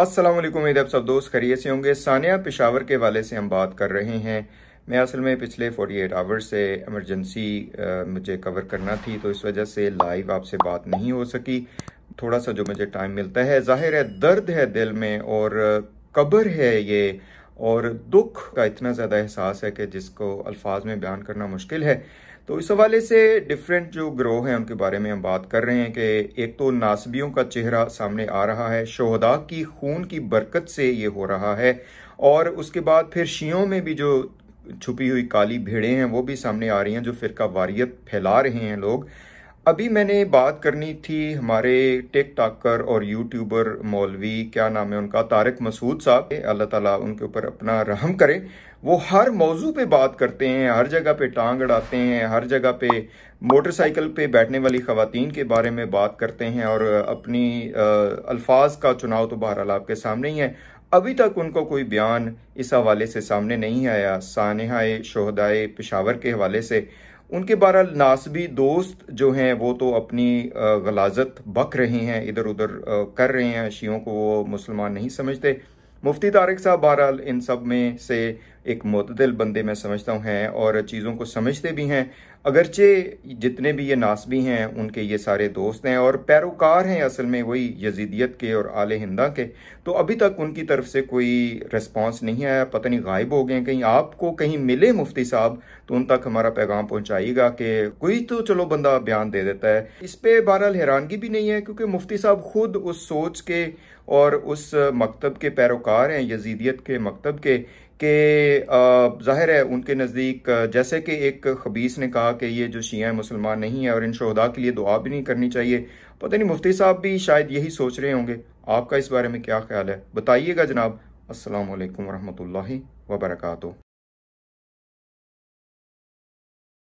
अस्सलाम वालेकुम आप सब दोस्त खरीय से होंगे। सानिया पेशावर के वाले से हम बात कर रहे हैं। मैं असल में पिछले 48 आवर्स से इमरजेंसी मुझे कवर करना थी तो इस वजह से लाइव आपसे बात नहीं हो सकी। थोड़ा सा जो मुझे टाइम मिलता है, ज़ाहिर है दर्द है दिल में और कब्र है ये। और दुख का इतना ज़्यादा एहसास है कि जिसको अल्फाज में बयान करना मुश्किल है। तो इस हवाले से डिफरेंट जो ग्रोह हैं उनके बारे में हम बात कर रहे हैं कि एक तो नासबियों का चेहरा सामने आ रहा है, शोहदा की खून की बरकत से ये हो रहा है और उसके बाद फिर शियों में भी जो छुपी हुई काली भेड़ें हैं वो भी सामने आ रही हैं जो फिरका वारियत फैला रहे हैं लोग। अभी मैंने बात करनी थी हमारे टिक टाकर और यूट्यूबर मौलवी, क्या नाम है उनका, तारिक मसूद साहब अल्लाह ताला उनके ऊपर अपना रहम करे। वो हर मौजू पे बात करते हैं, हर जगह पे टांग अड़ाते हैं, हर जगह पे मोटरसाइकिल पे बैठने वाली खातन के बारे में बात करते हैं और अपनी अल्फाज का चुनाव तो बहरहाल आपके सामने ही है। अभी तक उनको कोई बयान इस हवाले से सामने नहीं आया। सानहाए शहदाए पेशावर के हवाले से उनके बारह नासबी दोस्त जो हैं, वो तो अपनी गलाजत बक रहे हैं इधर उधर कर रहे हैं। शियों को वो मुसलमान नहीं समझते। मुफ्ती तारक साहब, बहरहाल इन सब में से एक मतदल बंदे मैं समझता हूँ हैं और चीज़ों को समझते भी हैं। अगरचे जितने भी ये नासबी हैं, उनके ये सारे दोस्त हैं और पैरोकार हैं असल में वही यजीदियत के और आले हिंदा के। तो अभी तक उनकी तरफ़ से कोई रिस्पांस नहीं आया, पता नहीं गायब हो गए कहीं। आपको कहीं मिले मुफ्ती साहब तो उन तक हमारा पैगाम पहुंचाइएगा कि कोई तो चलो बंदा बयान दे देता है। इस पर बहरहाल हैरानगी भी नहीं है, क्योंकि मुफ्ती साहब खुद उस सोच के और उस मकतब के पैरोकार हैं, यजीदियत के मकतब के कि ज़ाहिर है उनके नज़दीक, जैसे कि एक खबीस ने कहा कि ये जो शिया मुसलमान नहीं है और इन शहदा के लिए दुआ भी नहीं करनी चाहिए। पता नहीं, मुफ्ती साहब भी शायद यही सोच रहे होंगे। आपका इस बारे में क्या ख्याल है? बताइएगा जनाब। असलकम वरहमल वर्का